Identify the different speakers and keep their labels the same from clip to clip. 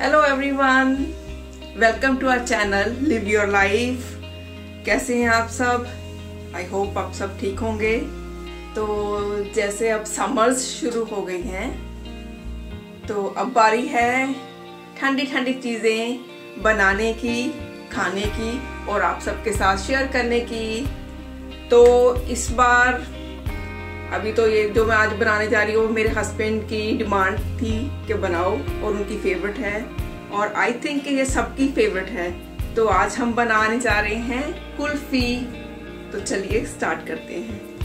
Speaker 1: Hello everyone welcome to our channel live your life कैसे हैं आप सब? आई होप आप सब ठीक होंगे. तो जैसे अब समर्स शुरू हो गई हैं तो अब बारी है ठंडी ठंडी चीज़ें बनाने की, खाने की और आप सबके साथ शेयर करने की. तो इस बार अभी तो ये जो मैं आज बनाने जा रही हूँ मेरे हस्बैंड की डिमांड थी कि बनाओ और उनकी फेवरेट है। और आई थिंक ये सबकी फेवरेट है। तो आज हम बनाने जा रहे हैं कुल्फी। तो चलिए स्टार्ट करते हैं।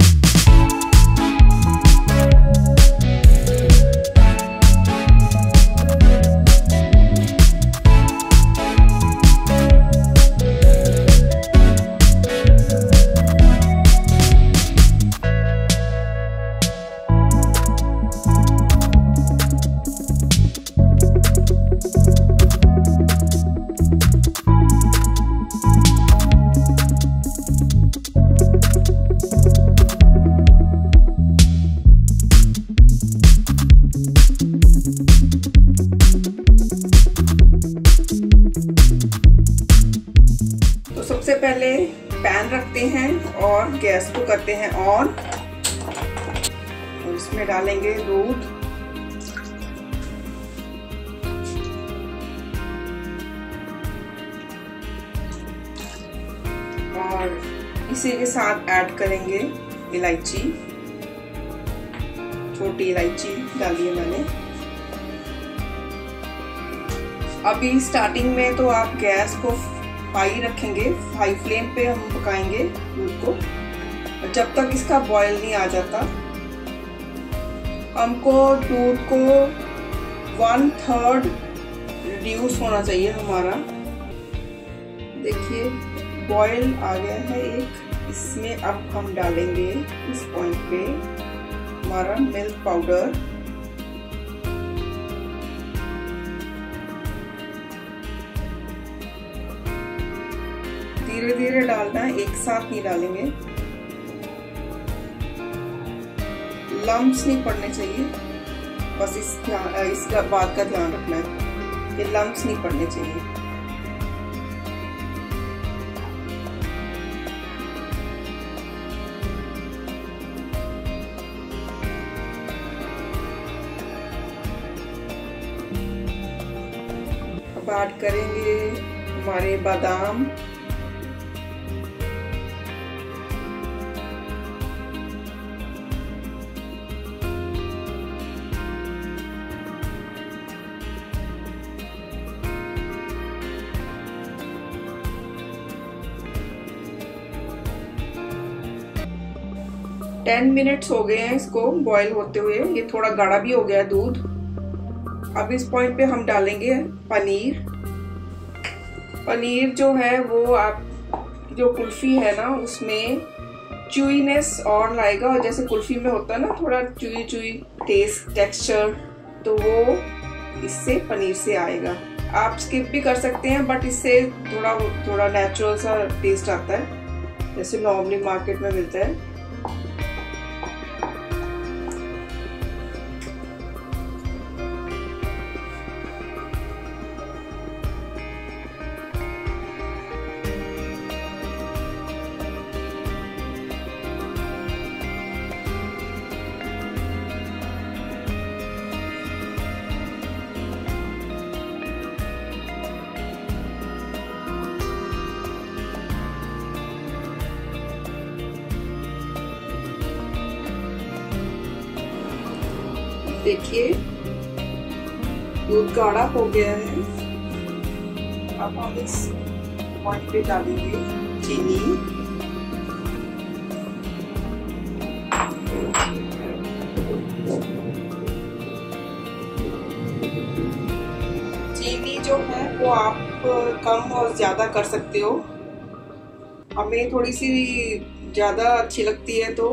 Speaker 1: सबसे पहले पैन रखते हैं और गैस को करते हैं ऑन। और इसमें डालेंगे दूध। और इसी के साथ ऐड करेंगे इलायची। छोटी इलायची डाली है मैंने। अभी स्टार्टिंग में तो आप गैस को हाई रखेंगे हाई फ्लेम पे हम पकाएँगे दूध को जब तक इसका बॉयल नहीं आ जाता, हमको दूध को वन थर्ड रिड्यूस होना चाहिए हमारा। देखिए बॉयल आ गया है एक। इसमें अब हम डालेंगे इस पॉइंट पे हमारा मिल्क पाउडर धीरे धीरे डालना है, एक साथ नहीं डालेंगे। लम्ब्स नहीं पड़ने चाहिए। बस इस इस बात का ध्यान रखना है कि लम्ब्स नहीं पड़ने चाहिए। अब ऐड करेंगे हमारे बादाम। टेन मिनट्स हो गए हैं इसको बॉईल होते हुए। ये थोड़ा गाढ़ा भी हो गया है दूध। अब इस पॉइंट पे हम डालेंगे पनीर। पनीर जो है वो आप, जो कुल्फी है ना, उसमें चुईनेस और लाएगा। और जैसे कुल्फी में होता है ना, थोड़ा चुई चुई टेस्ट टेक्सचर तो वो इससे पनीर से आएगा। आप स्किप भी कर सकते हैं बट इससे थोड़ा थोड़ा नेचुरल सा टेस्ट आता है। जैसे नॉर्मली मार्केट में मिलता है। देखिए दूध गाढ़ा हो गया है। अब हम इस पॉइंट पे डालेंगे चीनी। चीनी जो है, वो आप कम और ज़्यादा कर सकते हो। हमें थोड़ी सी ज़्यादा अच्छी लगती है तो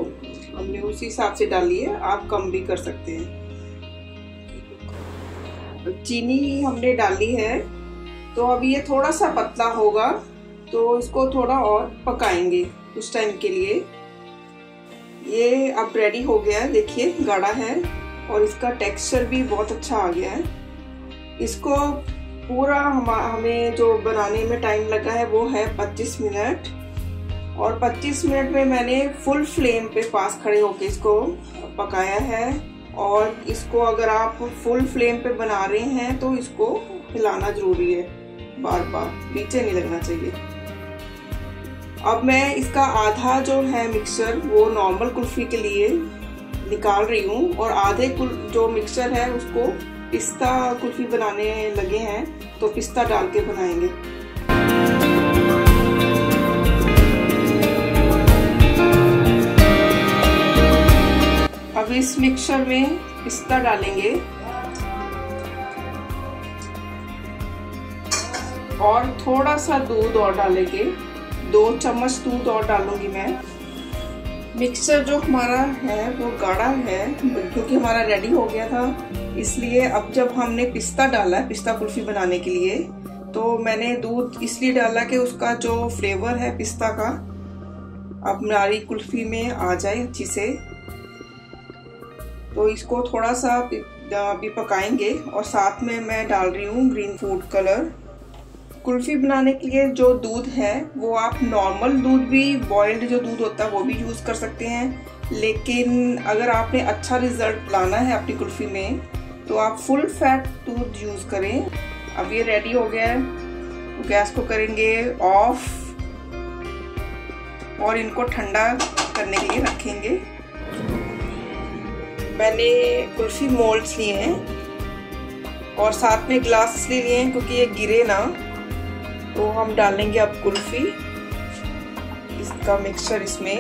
Speaker 1: हमने उसी हिसाब से डाली है, आप कम भी कर सकते हैं। चीनी हमने डाली है। तो अब ये थोड़ा सा पतला होगा तो इसको थोड़ा और पकाएँगे उस टाइम के लिए। ये अब रेडी हो गया है, देखिए, गाढ़ा है और इसका टेक्सचर भी बहुत अच्छा आ गया है। इसको पूरा हम, हमें जो बनाने में टाइम लगा है, वो है 25 मिनट। और 25 मिनट में मैंने फुल फ्लेम पे पास खड़े होके इसको पकाया है। और इसको अगर आप फुल फ्लेम पे बना रहे हैं तो इसको हिलाना ज़रूरी है बार बार नीचे नहीं लगना चाहिए। अब मैं इसका आधा जो है मिक्सर वो नॉर्मल कुल्फी के लिए निकाल रही हूँ और आधे जो मिक्सर है, उसको पिस्ता कुल्फी बनाने लगे हैं तो पिस्ता डाल के बनाएँगे। अब इस मिक्सचर में पिस्ता डालेंगे। और थोड़ा सा दूध और डालेंगे। दो चम्मच दूध और डालूँगी मैं। मिक्सचर जो हमारा है, वो गाढ़ा है, क्योंकि हमारा रेडी हो गया था। इसलिए अब जब हमने पिस्ता डाला है पिस्ता कुल्फी बनाने के लिए तो मैंने दूध इसलिए डाला कि उसका जो फ्लेवर है पिस्ता का, अब नारी कुल्फी में आ जाए अच्छी से। तो इसको थोड़ा सा भी पकाएँगे और साथ में मैं डाल रही हूँ ग्रीन फ़ूड कलर कुल्फ़ी बनाने के लिए जो दूध है, वो आप नॉर्मल दूध भी बॉइल्ड जो दूध होता है, वो भी यूज़ कर सकते हैं। लेकिन अगर आपने अच्छा रिज़ल्ट लाना है अपनी कुल्फ़ी में तो आप फुल फैट दूध यूज़ करें। अब ये रेडी हो गया है। गैस को करेंगे ऑफ़ और इनको ठंडा करने के लिए रखेंगे। मैंने कुल्फ़ी मोल्ड्स लिए हैं और साथ में ग्लास ले लिए हैं क्योंकि ये गिरे ना तो हम डालेंगे अब कुल्फी। इसका मिक्सचर इसमें।